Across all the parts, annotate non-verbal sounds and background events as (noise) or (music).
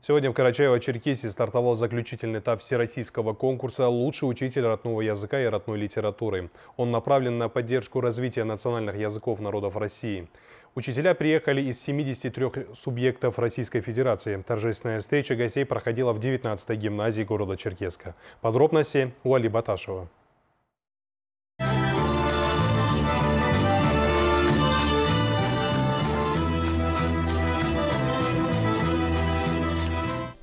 Сегодня в Карачаево-Черкесии стартовал заключительный этап всероссийского конкурса «Лучший учитель родного языка и родной литературы». Он направлен на поддержку развития национальных языков народов России. Учителя приехали из 73 субъектов Российской Федерации. Торжественная встреча гостей проходила в 19-й гимназии города Черкеска. Подробности у Али Баташева.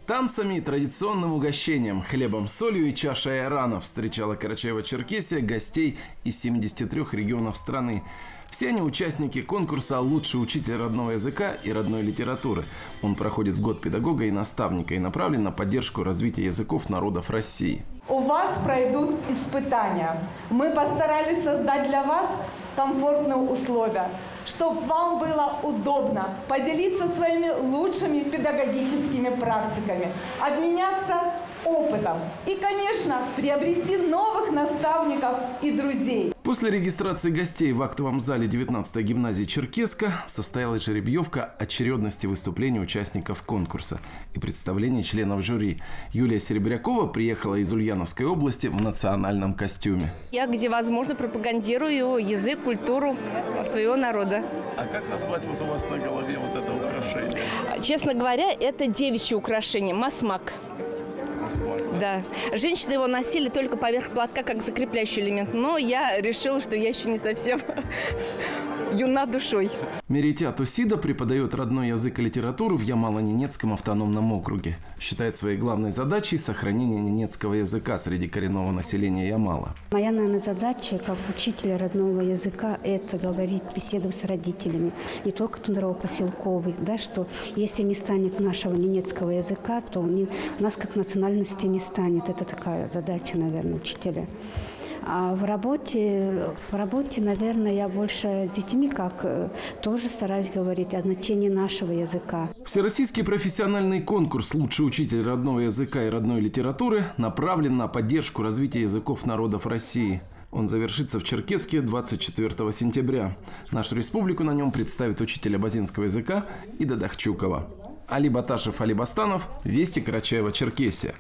Танцами, традиционным угощением, хлебом, солью и чашей айрана встречала Карачаево-Черкесия гостей из 73 регионов страны. Все они участники конкурса «Лучший учитель родного языка и родной литературы». Он проходит в год педагога и наставника и направлен на поддержку развития языков народов России. У вас пройдут испытания. Мы постарались создать для вас комфортные условия, чтобы вам было удобно поделиться своими лучшими педагогическими практиками, обменяться опытом и, конечно, приобрести новых наставников и друзей. После регистрации гостей в актовом зале 19-й гимназии Черкеска состоялась жеребьевка очередности выступлений участников конкурса и представления членов жюри. Юлия Серебрякова приехала из Ульяновской области в национальном костюме. Я, где возможно, пропагандирую язык, культуру своего народа. А как назвать вот у вас на голове вот это украшение? Честно говоря, это девичье украшение, масмак. Да. Женщины его носили только поверх платка, как закрепляющий элемент. Но я решила, что я еще не совсем (laughs) юна душой. Меритя Тусида преподает родной язык и литературу в Ямало-Ненецком автономном округе. Считает своей главной задачей сохранение ненецкого языка среди коренного населения Ямала. Моя, наверное, задача как учителя родного языка – это говорить, беседовать с родителями, не только тундрово-поселковых, да, что если не станет нашего ненецкого языка, то не, нас как национальности не станет. Это такая задача, наверное, учителя. А в работе, в работе, наверное, я больше с детьми как э, тоже стараюсь говорить о значении нашего языка. Всероссийский профессиональный конкурс «Лучший учитель родного языка и родной литературы» направлен на поддержку развития языков народов России. Он завершится в Черкеске 24 сентября. Нашу республику на нем представит учитель абазинского языка Ида Дахчукова. Али Баташев, Али Бастанов, Вести Карачаева, Черкесия.